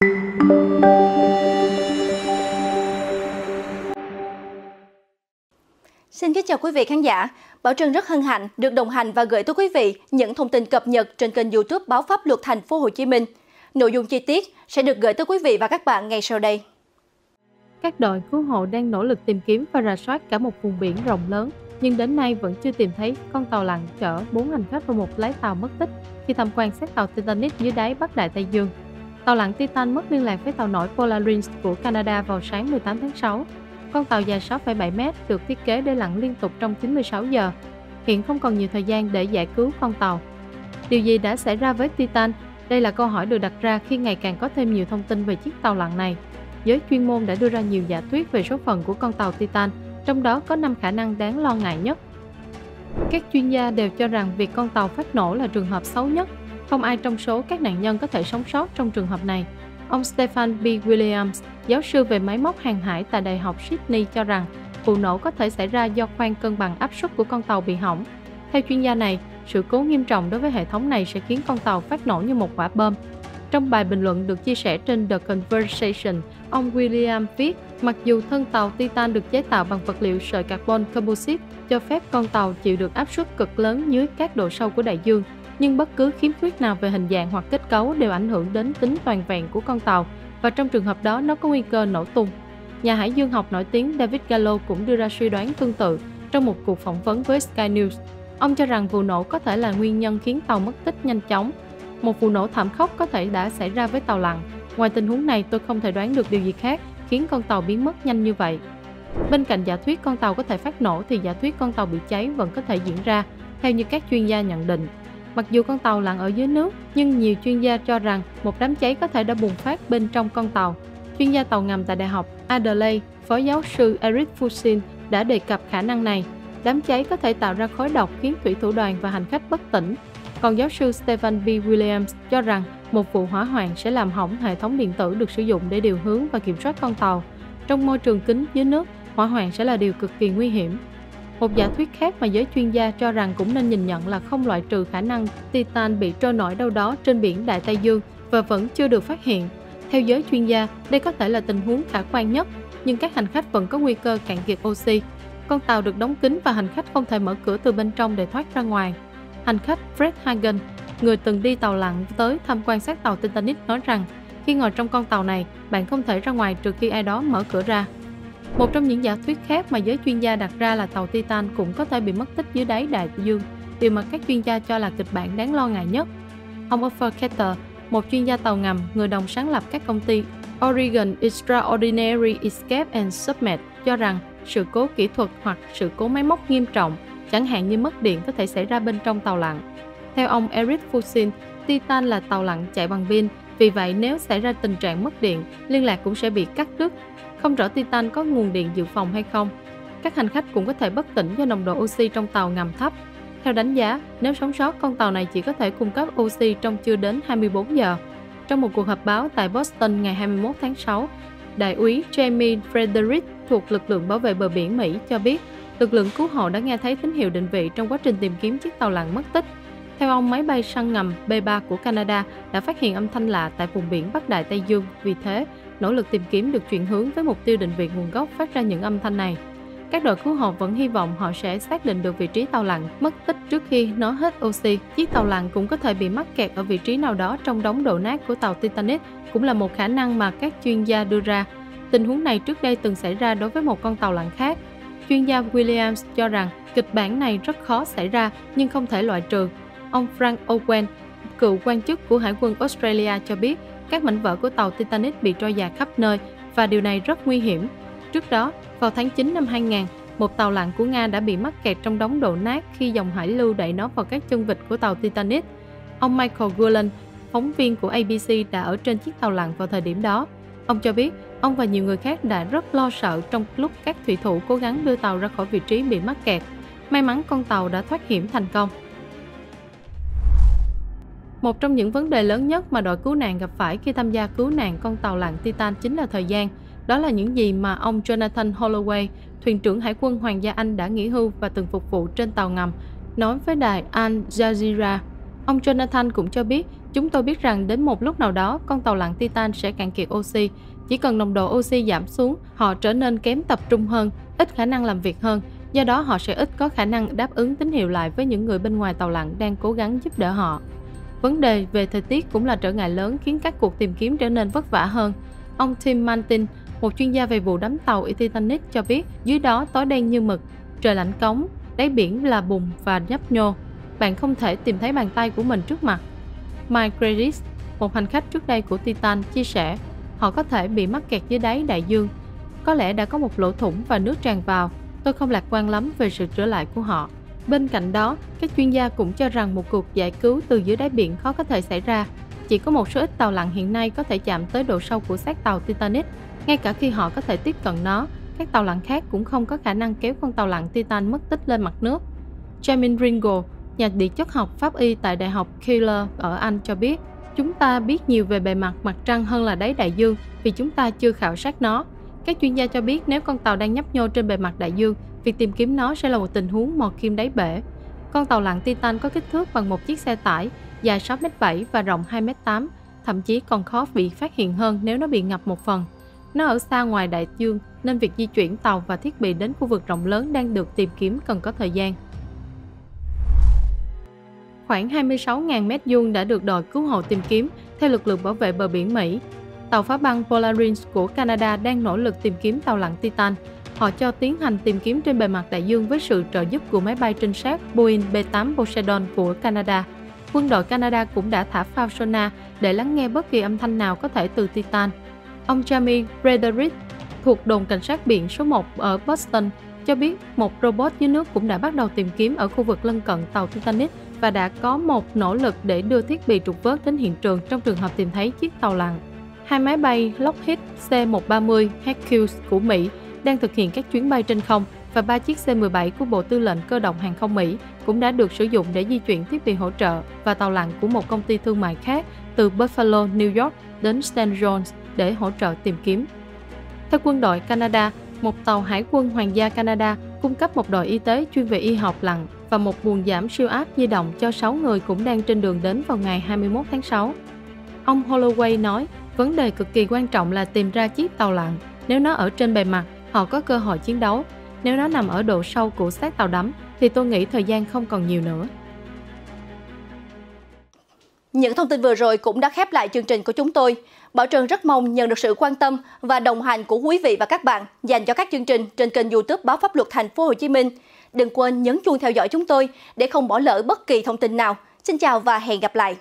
Xin kính chào quý vị khán giả. Bảo Trân rất hân hạnh được đồng hành và gửi tới quý vị những thông tin cập nhật trên kênh YouTube Báo Pháp Luật Thành phố Hồ Chí Minh. Nội dung chi tiết sẽ được gửi tới quý vị và các bạn ngay sau đây. Các đội cứu hộ đang nỗ lực tìm kiếm và rà soát cả một vùng biển rộng lớn, nhưng đến nay vẫn chưa tìm thấy con tàu lặn chở 4 hành khách và một lái tàu mất tích khi tham quan xét tàu Titanic dưới đáy Bắc Đại Tây Dương. Tàu lặn Titan mất liên lạc với tàu nổi Polaris của Canada vào sáng 18 tháng 6 con tàu dài 6,7 mét được thiết kế để lặn liên tục trong 96 giờ. Hiện không còn nhiều thời gian để giải cứu con tàu. Điều gì đã xảy ra với Titan? Đây là câu hỏi được đặt ra khi ngày càng có thêm nhiều thông tin về chiếc tàu lặn này. Giới chuyên môn đã đưa ra nhiều giả thuyết về số phận của con tàu Titan, trong đó có 5 khả năng đáng lo ngại nhất. Các chuyên gia đều cho rằng việc con tàu phát nổ là trường hợp xấu nhất. Không ai trong số các nạn nhân có thể sống sót trong trường hợp này. Ông Stefan B. Williams, giáo sư về máy móc hàng hải tại Đại học Sydney cho rằng vụ nổ có thể xảy ra do khoang cân bằng áp suất của con tàu bị hỏng. Theo chuyên gia này, sự cố nghiêm trọng đối với hệ thống này sẽ khiến con tàu phát nổ như một quả bom. Trong bài bình luận được chia sẻ trên The Conversation, ông William viết, mặc dù thân tàu Titan được chế tạo bằng vật liệu sợi carbon composite, cho phép con tàu chịu được áp suất cực lớn dưới các độ sâu của đại dương, nhưng bất cứ khiếm khuyết nào về hình dạng hoặc kết cấu đều ảnh hưởng đến tính toàn vẹn của con tàu và trong trường hợp đó nó có nguy cơ nổ tung. Nhà hải dương học nổi tiếng David Gallo cũng đưa ra suy đoán tương tự trong một cuộc phỏng vấn với Sky News. Ông cho rằng vụ nổ có thể là nguyên nhân khiến tàu mất tích nhanh chóng. Một vụ nổ thảm khốc có thể đã xảy ra với tàu lặn. Ngoài tình huống này, tôi không thể đoán được điều gì khác khiến con tàu biến mất nhanh như vậy. Bên cạnh giả thuyết con tàu có thể phát nổ thì giả thuyết con tàu bị cháy vẫn có thể diễn ra, theo như các chuyên gia nhận định. Mặc dù con tàu lặn ở dưới nước, nhưng nhiều chuyên gia cho rằng một đám cháy có thể đã bùng phát bên trong con tàu. Chuyên gia tàu ngầm tại Đại học Adelaide, Phó giáo sư Eric Fusin đã đề cập khả năng này. Đám cháy có thể tạo ra khói độc khiến thủy thủ đoàn và hành khách bất tỉnh. Còn giáo sư Stephen B. Williams cho rằng một vụ hỏa hoạn sẽ làm hỏng hệ thống điện tử được sử dụng để điều hướng và kiểm soát con tàu. Trong môi trường kính dưới nước, hỏa hoạn sẽ là điều cực kỳ nguy hiểm. Một giả thuyết khác mà giới chuyên gia cho rằng cũng nên nhìn nhận là không loại trừ khả năng Titan bị trôi nổi đâu đó trên biển Đại Tây Dương và vẫn chưa được phát hiện. Theo giới chuyên gia, đây có thể là tình huống khả quan nhất, nhưng các hành khách vẫn có nguy cơ cạn kiệt oxy. Con tàu được đóng kín và hành khách không thể mở cửa từ bên trong để thoát ra ngoài. Hành khách Fred Hagen, người từng đi tàu lặn tới tham quan sát tàu Titanic nói rằng khi ngồi trong con tàu này, bạn không thể ra ngoài trừ khi ai đó mở cửa ra. Một trong những giả thuyết khác mà giới chuyên gia đặt ra là tàu Titan cũng có thể bị mất tích dưới đáy đại dương, điều mà các chuyên gia cho là kịch bản đáng lo ngại nhất. Ông Arthur Ketter, một chuyên gia tàu ngầm, người đồng sáng lập các công ty Oregon Extraordinary Escape and Submet cho rằng sự cố kỹ thuật hoặc sự cố máy móc nghiêm trọng, chẳng hạn như mất điện có thể xảy ra bên trong tàu lặn. Theo ông Eric Fusin, Titan là tàu lặn chạy bằng pin, vì vậy nếu xảy ra tình trạng mất điện, liên lạc cũng sẽ bị cắt đứt không rõ Titan có nguồn điện dự phòng hay không. Các hành khách cũng có thể bất tỉnh do nồng độ oxy trong tàu ngầm thấp. Theo đánh giá, nếu sống sót, con tàu này chỉ có thể cung cấp oxy trong chưa đến 24 giờ. Trong một cuộc họp báo tại Boston ngày 21 tháng 6, Đại úy Jamie Frederick thuộc lực lượng bảo vệ bờ biển Mỹ cho biết lực lượng cứu hộ đã nghe thấy tín hiệu định vị trong quá trình tìm kiếm chiếc tàu lặn mất tích. Theo ông, máy bay săn ngầm B-3 của Canada đã phát hiện âm thanh lạ tại vùng biển Bắc Đại Tây Dương. Vì thế, nỗ lực tìm kiếm được chuyển hướng với mục tiêu định vị nguồn gốc phát ra những âm thanh này. Các đội cứu hộ vẫn hy vọng họ sẽ xác định được vị trí tàu lặn mất tích trước khi nó hết oxy. Chiếc tàu lặn cũng có thể bị mắc kẹt ở vị trí nào đó trong đống đổ nát của tàu Titanic, cũng là một khả năng mà các chuyên gia đưa ra. Tình huống này trước đây từng xảy ra đối với một con tàu lặn khác. Chuyên gia Williams cho rằng kịch bản này rất khó xảy ra nhưng không thể loại trừ. Ông Frank Owen, cựu quan chức của Hải quân Australia cho biết các mảnh vỡ của tàu Titanic bị trôi dạt khắp nơi và điều này rất nguy hiểm. Trước đó, vào tháng 9 năm 2000, một tàu lặn của Nga đã bị mắc kẹt trong đống đổ nát khi dòng hải lưu đẩy nó vào các chân vịt của tàu Titanic. Ông Michael Gulen, phóng viên của ABC đã ở trên chiếc tàu lặn vào thời điểm đó. Ông cho biết, ông và nhiều người khác đã rất lo sợ trong lúc các thủy thủ cố gắng đưa tàu ra khỏi vị trí bị mắc kẹt. May mắn con tàu đã thoát hiểm thành công. Một trong những vấn đề lớn nhất mà đội cứu nạn gặp phải khi tham gia cứu nạn con tàu lặn Titan chính là thời gian. Đó là những gì mà ông Jonathan Holloway, thuyền trưởng Hải quân Hoàng gia Anh đã nghỉ hưu và từng phục vụ trên tàu ngầm, nói với đài Al Jazeera. Ông Jonathan cũng cho biết Chúng tôi biết rằng đến một lúc nào đó, con tàu lặn Titan sẽ cạn kiệt oxy. Chỉ cần nồng độ oxy giảm xuống, họ trở nên kém tập trung hơn, ít khả năng làm việc hơn. Do đó họ sẽ ít có khả năng đáp ứng tín hiệu lại với những người bên ngoài tàu lặn đang cố gắng giúp đỡ họ. Vấn đề về thời tiết cũng là trở ngại lớn khiến các cuộc tìm kiếm trở nên vất vả hơn. Ông Tim Martin, một chuyên gia về vụ đắm tàu Titanic cho biết dưới đó tối đen như mực, trời lạnh cống, đáy biển là bùn và nhấp nhô. Bạn không thể tìm thấy bàn tay của mình trước mặt. Mike Credis, một hành khách trước đây của Titan, chia sẻ họ có thể bị mắc kẹt dưới đáy đại dương. Có lẽ đã có một lỗ thủng và nước tràn vào. Tôi không lạc quan lắm về sự trở lại của họ. Bên cạnh đó, các chuyên gia cũng cho rằng một cuộc giải cứu từ dưới đáy biển khó có thể xảy ra. Chỉ có một số ít tàu lặn hiện nay có thể chạm tới độ sâu của xác tàu Titanic. Ngay cả khi họ có thể tiếp cận nó, các tàu lặn khác cũng không có khả năng kéo con tàu lặn Titan mất tích lên mặt nước. Jamin Ringo, nhà địa chất học pháp y tại Đại học Keele ở Anh cho biết, chúng ta biết nhiều về bề mặt mặt trăng hơn là đáy đại dương vì chúng ta chưa khảo sát nó. Các chuyên gia cho biết nếu con tàu đang nhấp nhô trên bề mặt đại dương, việc tìm kiếm nó sẽ là một tình huống mò kim đáy bể. Con tàu lặn Titan có kích thước bằng một chiếc xe tải, dài 6m7 và rộng 2m8, thậm chí còn khó bị phát hiện hơn nếu nó bị ngập một phần. Nó ở xa ngoài đại dương nên việc di chuyển tàu và thiết bị đến khu vực rộng lớn đang được tìm kiếm cần có thời gian. Khoảng 26.000 mét vuông đã được đội cứu hộ tìm kiếm theo lực lượng bảo vệ bờ biển Mỹ. Tàu phá băng Polaris của Canada đang nỗ lực tìm kiếm tàu lặn Titan. Họ cho tiến hành tìm kiếm trên bề mặt đại dương với sự trợ giúp của máy bay trinh sát Boeing B-8 Poseidon của Canada. Quân đội Canada cũng đã thả phao sonar để lắng nghe bất kỳ âm thanh nào có thể từ Titan. Ông Jamie Frederick thuộc đồn cảnh sát biển số 1 ở Boston cho biết một robot dưới nước cũng đã bắt đầu tìm kiếm ở khu vực lân cận tàu Titanic và đã có một nỗ lực để đưa thiết bị trục vớt đến hiện trường trong trường hợp tìm thấy chiếc tàu lặn. Hai máy bay Lockheed C-130 Hercules của Mỹ đang thực hiện các chuyến bay trên không và ba chiếc C-17 của Bộ Tư lệnh Cơ động Hàng không Mỹ cũng đã được sử dụng để di chuyển thiết bị hỗ trợ và tàu lặn của một công ty thương mại khác từ Buffalo, New York đến St. John's để hỗ trợ tìm kiếm. Theo quân đội Canada, một tàu hải quân Hoàng gia Canada cung cấp một đội y tế chuyên về y học lặn và một buồng giảm siêu áp di động cho 6 người cũng đang trên đường đến vào ngày 21 tháng 6. Ông Holloway nói, vấn đề cực kỳ quan trọng là tìm ra chiếc tàu lặn. Nếu nó ở trên bề mặt, họ có cơ hội chiến đấu. Nếu nó nằm ở độ sâu của xác tàu đắm, thì tôi nghĩ thời gian không còn nhiều nữa. Những thông tin vừa rồi cũng đã khép lại chương trình của chúng tôi. Bảo Trân rất mong nhận được sự quan tâm và đồng hành của quý vị và các bạn dành cho các chương trình trên kênh YouTube Báo Pháp Luật Thành phố Hồ Chí Minh. Đừng quên nhấn chuông theo dõi chúng tôi để không bỏ lỡ bất kỳ thông tin nào. Xin chào và hẹn gặp lại.